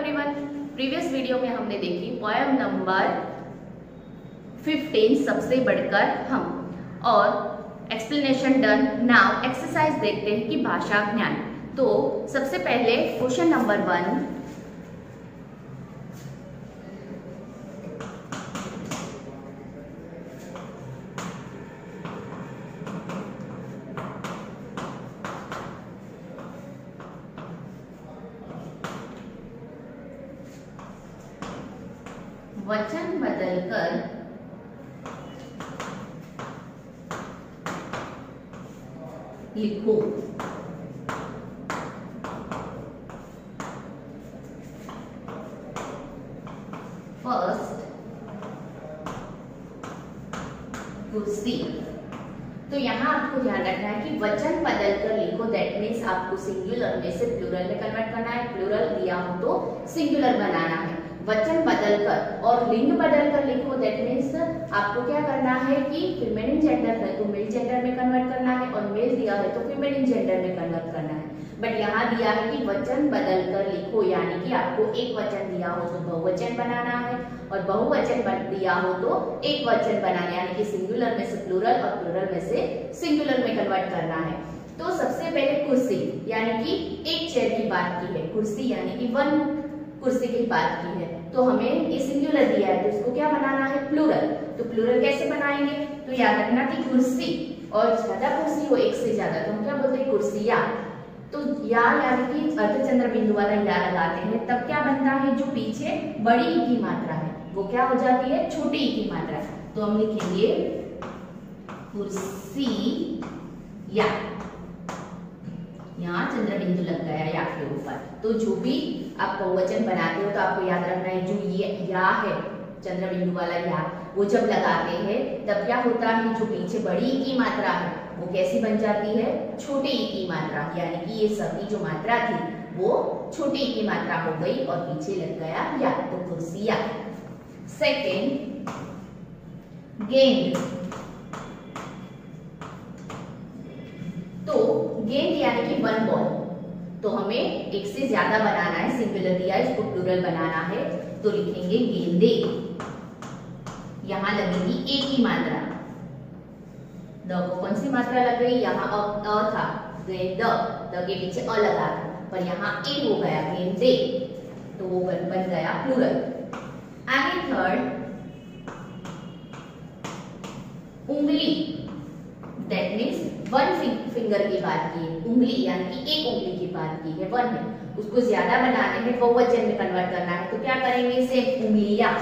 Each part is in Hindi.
एवरीवन प्रीवियस वीडियो में हमने देखी पोएम नंबर 15 सबसे बढ़कर हम। और एक्सप्लेनेशन डन नाउ एक्सरसाइज देखते हैं कि भाषा ज्ञान। तो सबसे पहले क्वेश्चन नंबर वन वचन बदलकर लिखो। फ़र्स्ट कुर्सी तो यहाँ आपको ध्यान रखना है कि वचन बदलकर लिखो दैट मीन्स आपको सिंगुलर में से प्लूरल में कन्वर्ट करना है। प्लूरल दिया हो तो सिंगुलर बनाना है। वचन बदलकर और लिंग बदलकर लिखो दैट मीन्स आपको क्या करना है कि फीमेलिन जेंडर है तो मेल जेंडर में कन्वर्ट करना है और मेल दिया है तो फीमेलिन जेंडर में कन्वर्ट करना है। बट यहाँ दिया है कि वचन बदलकर लिखो, यानी कि आपको एक वचन दिया हो तो बहुवचन बनाना है, और बहुवचन दिया हो तो एक वचन बनाना यानी कि सिंगुलर में से प्लूरल और प्लूरल में से सिंगुलर में कन्वर्ट करना है। तो सबसे पहले कुर्सी, यानी कि एक चेयर की बात की है, कुर्सी, यानी कि वन कुर्सी की बात की है। तो हमें ये सिंगुलर दिया है तो इसको क्या बनाना है? प्लूरल तो प्लूरल कैसे बनाएँगे? तो याद रखना कि कुर्सी और ज़्यादा कुर्सी हो, एक से ज़्यादा तो हम क्या बोलते हैं? कुर्सिया। तो या यानी कि अर्धचंद्र बिंदु वाला या लगाते हैं, तब क्या बनता है? जो पीछे बड़ी ई की मात्रा है, वो क्या हो जाती है? छोटी ई की मात्रा तो हम लिखेंगे कुर्सी या यहाँ चंद्र बिंदु लग गया या के ऊपर। तो जो भी आप बहुवचन बनाते हो तो आपको याद रखना है, जो ये या है, चंद्र बिंदु वाला या, वो जब लगाते हैं, तब क्या होता है, जो पीछे बड़ी की मात्रा है, वो कैसी बन जाती है? छोटी की मात्रा। यानी कि ये सभी जो मात्रा थी, वो छोटी की मात्रा हो गई और पीछे लग गया या तो कुर्सिया सेकेंड गेंद तो गेंद यानी कि वन बॉल तो हमें एक से ज़्यादा बनाना है सिंगुलर दिया इसको प्लूरल बनाना है तो लिखेंगे गेंदे। यहाँ लगेगी ए की मात्रा। द को कौन सी मात्रा लग गई? यहाँ अ था। गेंद द। के पीछे अ लगा। था पर यहाँ ए हो गया गेंदे। तो वो बन, बन गया प्लूरल आगे थर्ड उंगली। दैट मीन्स वन फिंगर की बात की है उंगली यानी कि एक उंगली की बात की है, वन है। उसको ज़्यादा बनाने में बहुवचन में कन्वर्ट करना है तो क्या करेंगे इसे? उंगलिया।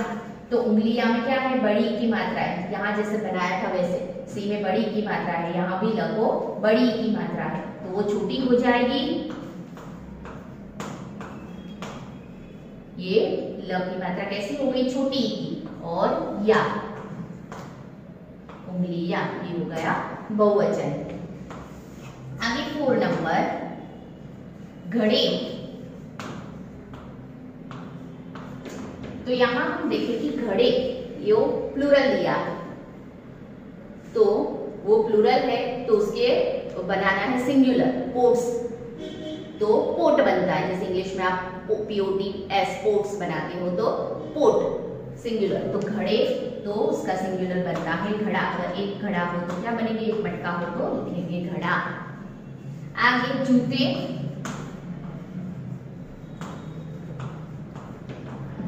तो उंगलिया में क्या है? बड़ी की मात्रा है। यहाँ जैसे बनाया था वैसे। सी में बड़ी की मात्रा है, यहाँ भी लगो, बड़ी की मात्रा है। तो वो छोटी हो जाएगी। ये ल की मात्रा कैसी हो गई? छोटी की। और या। उंगलियाँ, ये हो गया बहुवचन। फोर नंबर घड़े। तो यहाँ हम देखें कि घड़े, यो प्लूरल है। तो वो प्लूरल है तो उसके बनाना है सिंगुलर पोर्ट्स तो पोर्ट बनता है, जैसे इंग्लिश में आप पीओटी एस पोट्स बनाते हो तो पोट सिंगुलर तो घड़े तो उसका सिंगुलर बनता है, घड़ा। अगर एक घड़ा हो तो क्या बनेंगे? एक मटका हो तो लिखेंगे घड़ा। आगे जूते।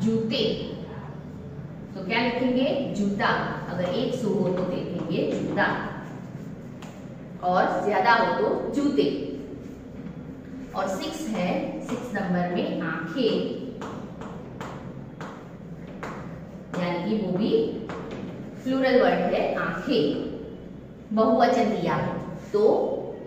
जूते। तो क्या लिखेंगे? जूता। अगर एक सौ हो तो लिखेंगे जूता। और ज़्यादा हो तो जूते। और सिक्स है सिक्स नंबर में आँखें। यानी कि वो भी फ्लूरल वर्ड है, आँखें। बहुवचन दिया है। तो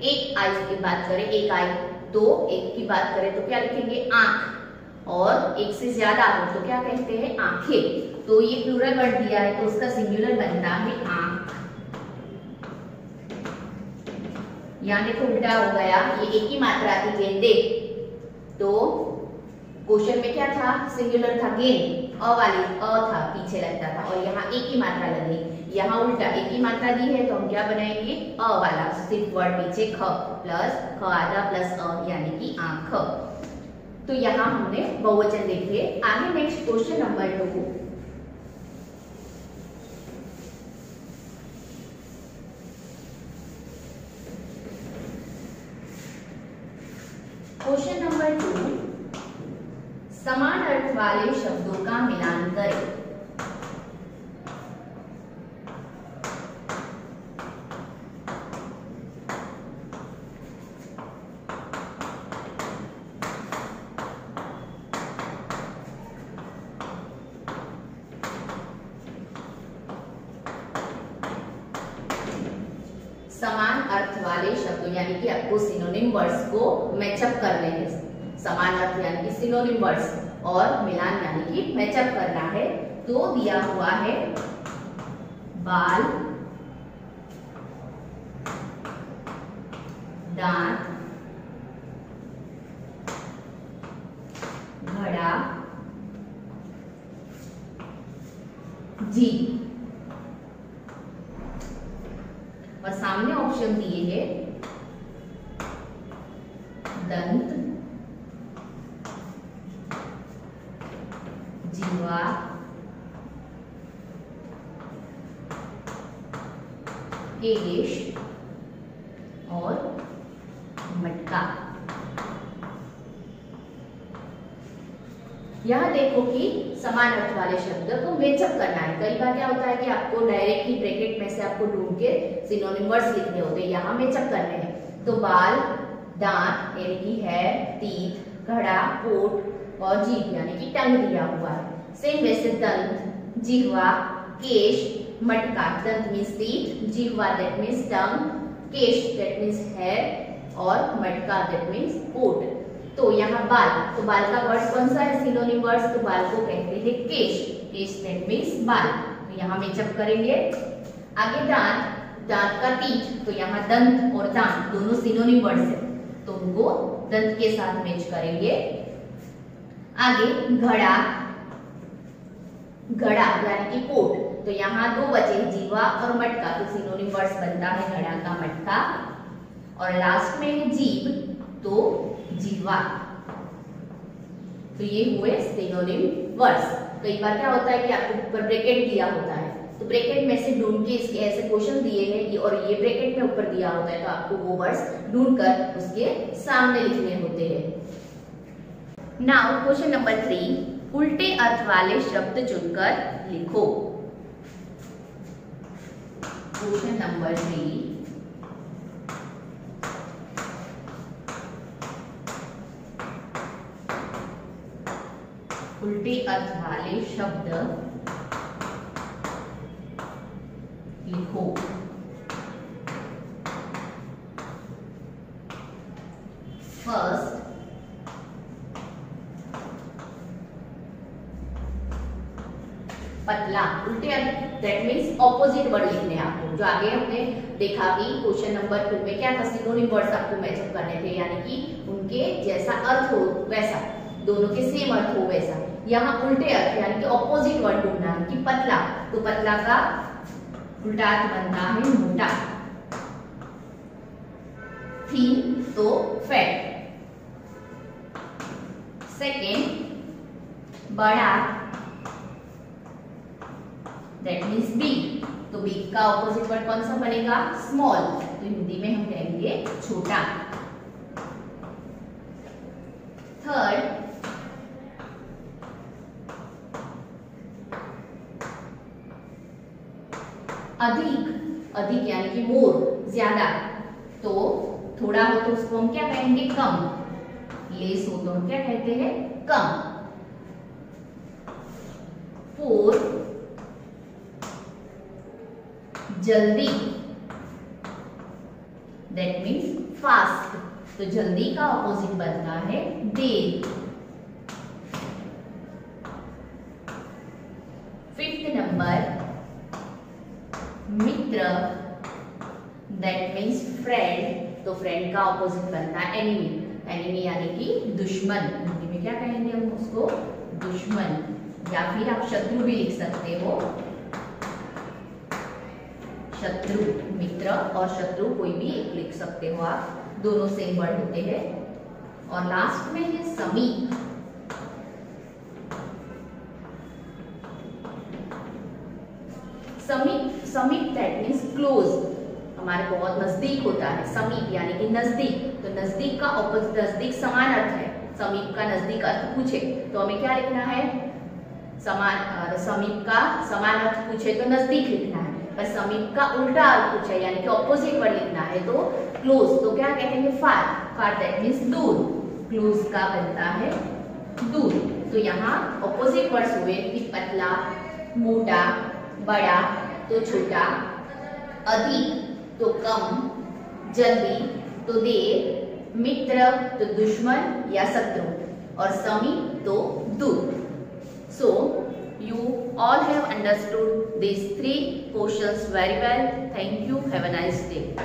एक आई की बात करें, एक आई तो एक की बात करें तो क्या लिखेंगे? आँख। और एक से ज़्यादा हो तो क्या कहते हैं? आँखें। तो ये प्लूरल वर्ड दिया है तो उसका सिंगुलर बनता है आँख। यहाँ देखो उल्टा हो गया, ये एक ही मात्रा थी गेंदे। तो क्वेश्चन में क्या था? सिंगुलर था गेंद। अ वाली अ था पीछे लगता था और यहाँ एक ही मात्रा लगी। यहाँ उल्टा एक ही मात्रा दी है तो हम क्या बनाएँगे? अ वाला सिर्फ़ वर्ड पीछे ख प्लस ख आधा प्लस अ, यानी कि आँख। तो यहाँ हमने बहुवचन देखे आगे next question number two question number two समान अर्थ वाले शब्दों का मिलान करें। समान अर्थ वाले शब्दों, यानी कि आपको सिनोनिम वर्ड्स को मैचअप करने हैं समान अर्थ, यानी कि सिनोनिम वर्ड्स और मिलान यानी कि मैचअप करना है। तो दिया हुआ है बाल, दांत, घड़ा जी और सामने ऑप्शन दिए हैं दंत जीवा केश और मटका। यह देखो कि समान अर्थ वाले शब्द को मेचअप करना है। कई बार क्या होता है कि आपको डायरेक्टली ब्रैकेट में से आपको ढूंढ के सिनोनिम वर्ड्स लिखने होते हैं। यहाँ मेचअप करने हैं। तो बाल, दांत, यानी कि है तीत घड़ा, पोट और जीभ, यानी कि टंग दिया हुआ है। सेम वैसे दंत, जिह्वा, केश मटका दंत मीन्स तीत जिह्वा दैट मीन्स टंग, केश दैट मीन्स हेयर और मटका दैट मीन्स पोट तो यहाँ बाल तो बाल का वर्ड कौन सा है? सिनोनिम वर्ड्स तो बाल को कहते हैं केश। केश दैट मीन्स बाल। तो यहाँ मेचअप करेंगे, आगे दांत दांत का टीच तो यहाँ दंत और दांत, दोनों सिनोनिम वर्ड्स है। तो उनको दंत के साथ मैच करेंगे। आगे, घड़ा घड़ा, यानी कि पोट तो यहाँ दो बचे जीवा और मटका। तो सिनोनिम वर्ड्स बनता है घड़ा का मटका। और लास्ट में है जीव तो जीवा। तो ये हुए सिनोनिम वर्ड्स कई बार क्या होता है कि आपको ऊपर ब्रैकेट दिया होता है। तो ब्रैकेट में से ढूंढ के इसके ऐसे क्वेश्चन दिए हैं कि, और ये ब्रैकेट में ऊपर दिया होता है तो आपको वो वर्ड्स ढूंढ कर उसके सामने लिखने होते हैं। नाउ क्वेश्चन नंबर थ्री उल्टे अर्थ वाले शब्द चुनकर लिखो। क्वेश्चन नंबर थ्री उल्टे अर्थ वाले शब्द लिखो फ़र्स्ट पतला, उल्टे दैट मींस ऑपोजिट वर्ड लिखने आपको। जो आगे हमने देखा कि क्वेश्चन नंबर टू में क्या था सिनोनिम वर्ड्स आपको मैचअप करने थे, यानी कि उनके जैसा अर्थ हो, वैसा। दोनों के सेम अर्थ हो, वैसा। यहाँ उल्टे अर्थ, यानी कि ऑपोजिट वर्ड ढूंढना है, कि पतला। तो पतला का उल्टा अर्थ बनता है मोटा। थीन तो फैट सेकेंड बड़ा। दैट मीन्स बिग तो बिग का ऑपोजिट वर्ड कौन सा बनेगा? स्मॉल तो हिंदी में हम कहेंगे छोटा. थर्ड अधिक अधिक यानी कि मोर ज़्यादा. तो थोड़ा हो तो उसको हम क्या कहेंगे? कम. लेस हो तो हम क्या कहते हैं? कम. फोर जल्दी। दैट मीन्स फास्ट तो जल्दी का ऑपोजिट बनता है देर। फिफ्थ नंबर मित्र। दैट मीन्स फ्रेंड तो फ्रेंड का ऑपोजिट बनता है एनिमी एनिमी यानी कि दुश्मन। हिंदी में क्या कहेंगे हम उसको? दुश्मन। या फिर आप शत्रु भी लिख सकते हो। शत्रु मित्र और शत्रु कोई भी लिख सकते हो आप। दोनों सेम वर्ड होते हैं। और लास्ट में है समीप समीप समीप दैट मीन्स क्लोज हमारे बहुत नज़दीक होता है। समीप, यानी कि नज़दीक। तो नज़दीक का ऑपोजिट नज़दीक समान अर्थ है। समीप का नज़दीक अर्थ पूछे तो हमें क्या लिखना है? समान समीप का समान अर्थ पूछे तो नज़दीक लिखना है। पर समीप का उल्टा अर्थ पूछे यानी कि ऑपोजिट वर्ड लिखना है तो क्लोज तो क्या कहेंगे? फार फार दैट मीन्स दूर. क्लोज का बनता है दूर. तो यहाँ ऑपोजिट वर्ड्स हुए कि पतला, मोटा, बड़ा तो छोटा, अधिक तो कम, जल्दी तो देर, मित्र तो दुश्मन या शत्रु, और समीप तो दूर. सो you all have understood these three questions very well. Thank you. Have a nice day